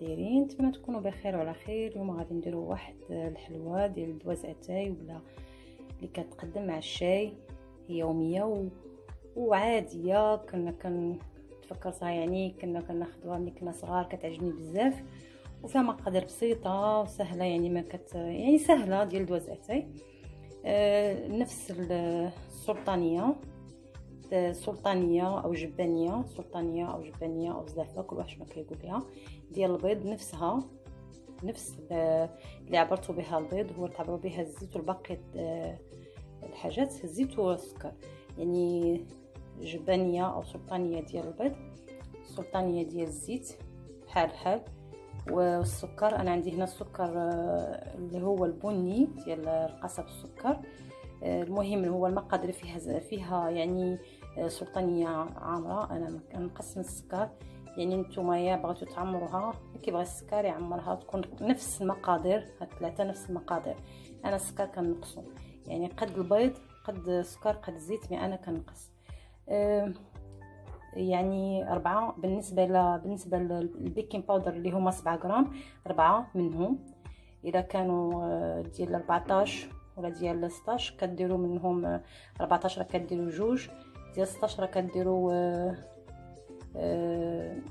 دايرين نتمنى تكونوا بخير وعلى خير. اليوم غادي نديروا واحد الحلوة ديال الدواز أتاي ولا اللي كتقدم مع الشاي هي يومية و... وعادية. كنا كنتفكرتها يعني كنا كناخذوها ملي كنا صغار كتعجبني بزاف وفيها مقادير بسيطة وسهلة يعني ما كت يعني سهلة ديال دواز أتاي. آه نفس السلطانية. سلطانية أو جبانية سلطانية أو جبانية أو زلافة كل واحد ما كيقول لها ديال البيض نفسها نفس اللي عبرتوا بها البيض هو تعبروا بها الزيت والباقي الحاجات الزيت والسكر يعني جبانية أو سلطانية ديال البيض سلطانية ديال الزيت بحال بحال. والسكر أنا عندي هنا السكر اللي هو البني ديال القصب السكر المهم هو المقادير فيها فيها يعني سلطانية عامرة. أنا كنقسم السكر. يعني نتوما يا بغيتو تعمروها كيبغي السكر يعمرها تكون نفس المقادير هاد ثلاثة نفس المقادير. أنا السكر كنقصو. يعني قد البيض قد السكر قد الزيت mais أنا كنقص. يعني أربعة بالنسبة ل... بالنسبة لل baking powder اللي هما سبعة غرام أربعة منهم. إذا كانوا ديال 14 ولا ديال 16 كديروا منهم 14 كديروا جوج. ديال 16 راه كديروا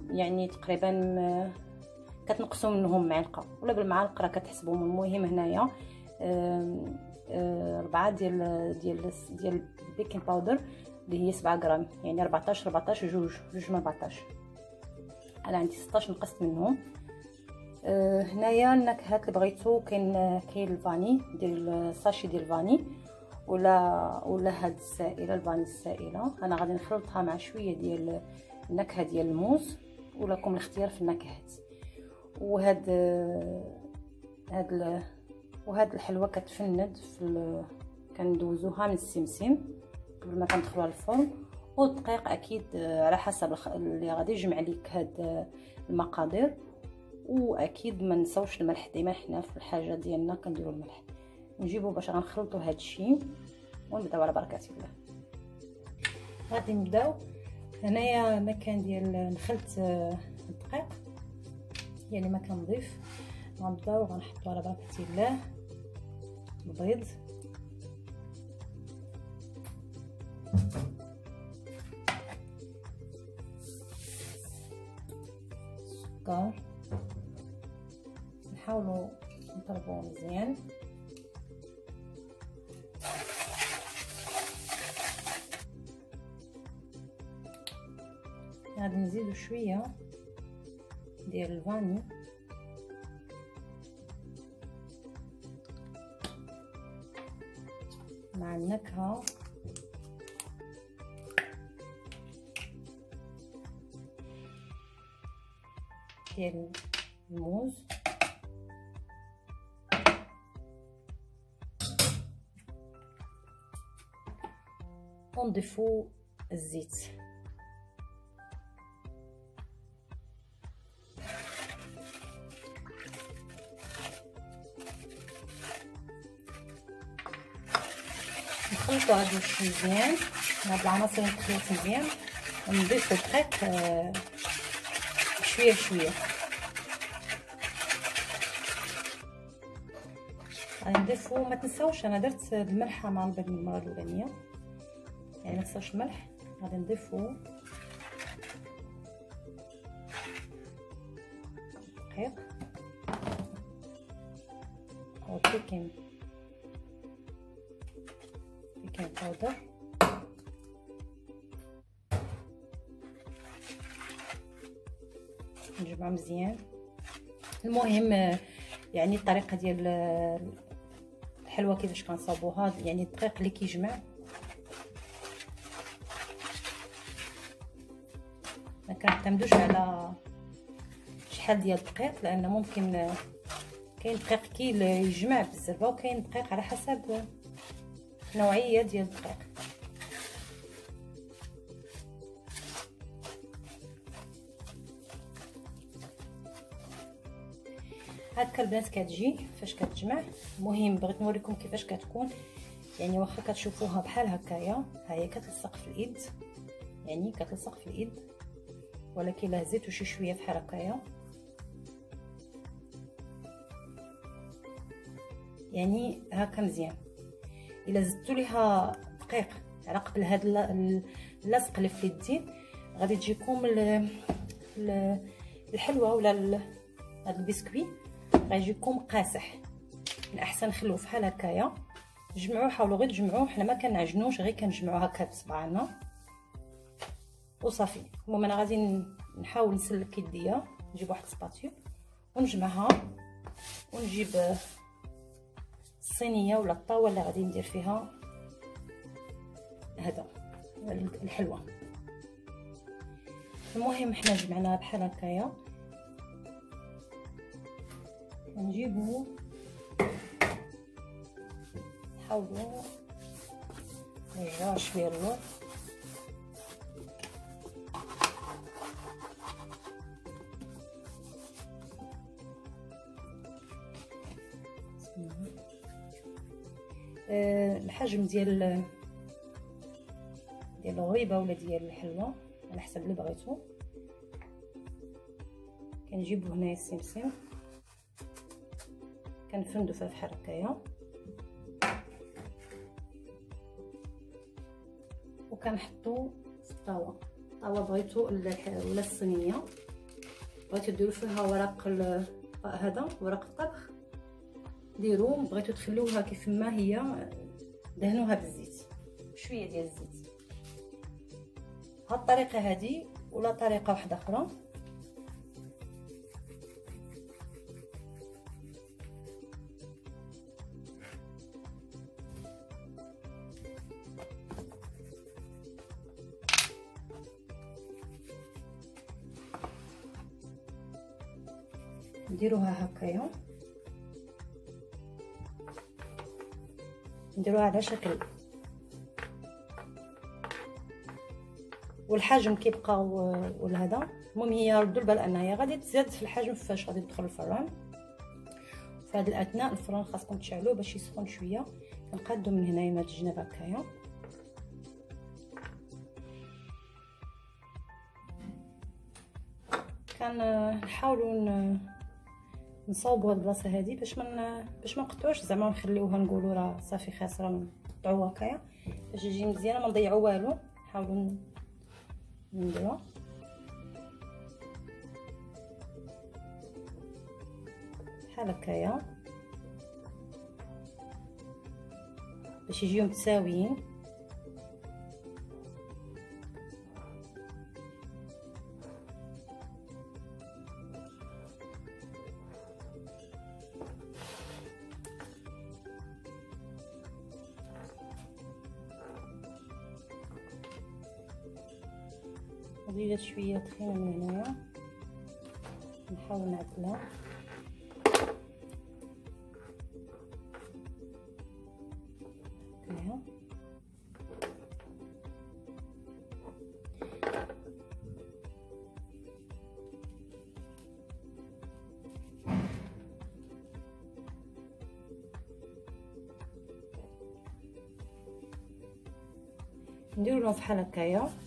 يعني تقريبا كتنقصوا منهم معلقة ولا بالمعلقة راه كتحسبوهم المهم هنايا أربعة ديال ديال ديال ال baking powder اللي هي سبعة غرام يعني 14 14 جوج جوج من 14 أنا عندي 16 نقصت منهم. هنايا النكهات اللي بغيتو كاين كاين ال vanille ديال ال sachet ديال ال vanille. ولا ولا هاد السائلة الفاني السائلة. أنا غادي نخلطها مع شوية ديال النكهة ديال الموز ولكم الاختيار في النكهات. وهاد هاد وهاد الحلوة كتفند في كندوزوها من السمسم قبل ما كندخلوها للفرن والدقيق أكيد على حسب اللي غادي يجمع ليك هاد المقادير. وأكيد ما نساوش الملح ديما حنا في الحاجة ديالنا كنديروا الملح. نجيبو باش غنخلطوا هادشي ونبداو على بركة الله غادي نبداو. هنايا مكان ديال نخلط الدقيق. يعني مكان نظيف غنبداو غنحطو على بركة الله. البيض. السكر. نحاولوا نضربوه مزيان. غادي نزيدو شوية ديال الفاني مع النكهه ديال الموز ونضيفو الزيت نخلطو هاد الوش مزيان هاد العناصر نخلط مزيان ونضيف الدقيق شوية بشويه غادي نضيفو ما تنساوش أنا درت الملحه مع البيض المره الاولانيه يعني ما الملح غادي نضيفو دقيق. أو بيكين باودر نجمع مزيان المهم يعني الطريقة ديال الحلوه كيفاش كنصاوبوها يعني الدقيق اللي كيجمع ما كنعتمدوش على شحال ديال الدقيق لأن ممكن كاين دقيق كي يجمع بزاف وكاين دقيق على حسب نوعية ديال الدقيق هكا البنات كتجي فاش كتجمع. المهم بغيت نوريكم كيفاش كتكون. يعني واخا كتشوفوها بحال هكايا ها هي كتلصق في الإيد. يعني كتلصق في الإيد. ولكن لا زدتو شي شوية بحال هكايا. يعني هكا مزيان. إلا زدتو ليها دقيق على قبل هاد اللصق اللي في اليدين غادي تجيكم الحلوة ولا هاد البسكوي غيجيكم قاسح الاحسن خلوه فحال هكايا. جمعوه حاولوا غير تجمعوه حنا ما كنعجنوش غير كنجمعوه هكا بصبعنا. وصافي. المهم أنا غادي نحاول نسلك يديا نجيب واحد سباتيو ونجمعها ونجيب الصينية ولا الطاولة غادي ندير فيها هذا الحلوة. المهم حنا جمعناها بحال هكايا. نجيبو نحاولو نرجعو شوية الروح الحجم ديال ديال الغريبه ولا ديال الحلوة على حسب اللي بغيتو. كنجيبو هنايا السمسم كنفندو فيه بحال هكايا وكنحطو في الطاوة. الطاوة بغيتو ولا الصينية. بغيتو ديرو فيها ورق هذا ورق الطبخ. ديرو بغيتو تخلوها كيف ما هي دهنوها بالزيت شوية ديال الزيت. هاد الطريقة هذه ولا طريقة واحدة أخرى. نديروها هكايا. نديروها على شكل. والحجم كيبقى ولهذا المهم هي ردوا البال انها غادي تزاد في الحجم فاش غادي تدخل الفران. في هذا الأثناء الفران خاصكم تشعلوه باش يسخن شوية. كنقادو من هنايا من الجناب هكايا. كنحاولوا نصاوبوا هاد البلاصة هادي باش ما باش ما نقطعوش. زعما نخليوها نقولوا راه صافي خاسره نقطعوها هكايا. باش يجي مزيانه ما نضيعوا والو. نحاولوا نديروها بحال هكايا. باش يجيو متساويين. هذه شوية تخينه من هنايا. نحاول نعدلها نديرو لهم فحال هكايا.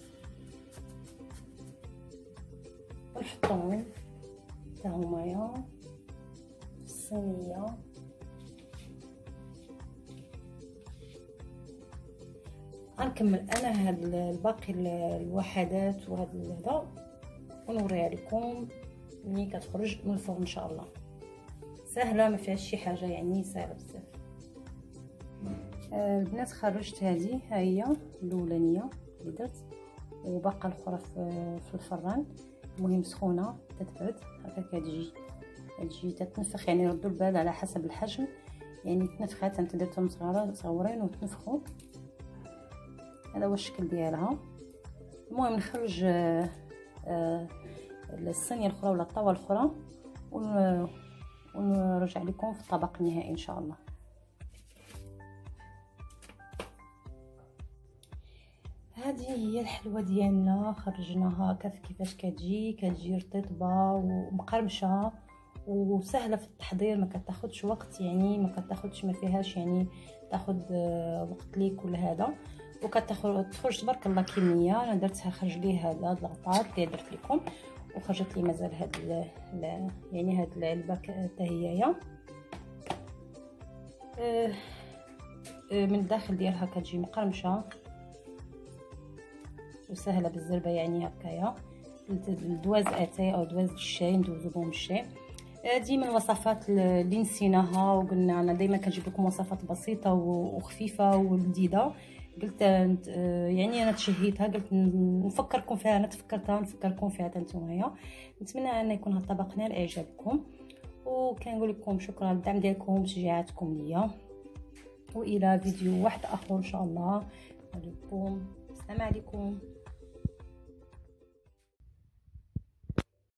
هاد الباقي الوحدات وهاد هذا ونوريها لكم ملي كتخرج من الفرن إن شاء الله. سهلة ما فيهاش شي حاجة يعني سهلة بزاف. آه، البنات خرجت هذه ها هي الأولانية اللي درت وباقا الأخرى في الفران. المهم سخونة تتبرد هكا كتجي كتجي تتنفخ يعني ردوا البال على حسب الحجم. يعني تنفخات أنت درتهم صغار صغورين وتنفخوا هذا هو الشكل ديالها. المهم نخرج آه، آه، الصينية الأخرى ولا الطاوه الأخرى ونرجع لكم في الطبق النهائي إن شاء الله. هذه هي الحلوة ديالنا. خرجناها كيف كيفاش كتجي. كتجي رطيبة ومقرمشة وسهلة في التحضير. ما كتاخذش وقت يعني ما كتاخذش ما فيهاش يعني تاخذ آه، وقت ليك ولا هذا. وكتخرج تبارك الله كميه أنا درتها خرج لي هذا هاد الغطاء اللي درت لكم وخرجت لي مازال هاد ال يعني هاد العلبه حتى هيايا آه، آه، من الداخل ديالها كتجي مقرمشة وسهلة بالزربة يعني هكايا. الدواز أتاي أو دواز الشاي ندوزو بهم الشاي. هذه من الوصفات اللي نسيناها وقلنا أنا دائما كنجيب لكم وصفات بسيطة وخفيفة ولذيذة. قلت يعني أنا تشهيتها قلت نفكركم فيها أنا تفكرتها نفكركم فيها نتوما نتمنى أن يكون هذا الطبق نال اعجابكم وكنقول لكم شكرا للدعم ديالكم وتشجيعاتكم ليا. وإلى فيديو واحد آخر إن شاء الله. عليكم السلام عليكم.